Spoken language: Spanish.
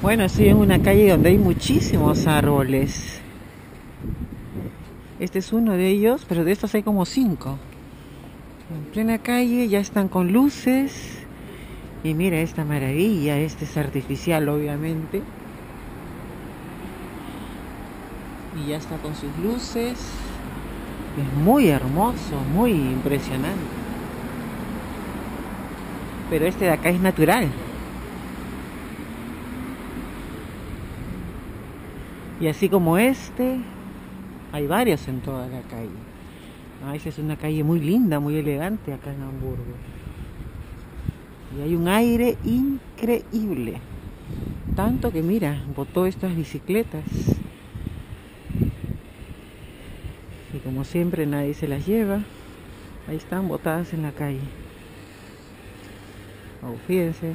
Bueno, estoy en una calle donde hay muchísimos árboles. Este es uno de ellos, pero de estos hay como cinco. En plena calle ya están con luces. Y mira esta maravilla, este es artificial obviamente. Y ya está con sus luces. Es muy hermoso, muy impresionante. Pero este de acá es natural. Y así como este, hay varios en toda la calle. Ah, esa es una calle muy linda, muy elegante acá en Hamburgo. Y hay un aire increíble. Tanto que mira, botó estas bicicletas. Y como siempre nadie se las lleva. Ahí están botadas en la calle. Oh, fíjense.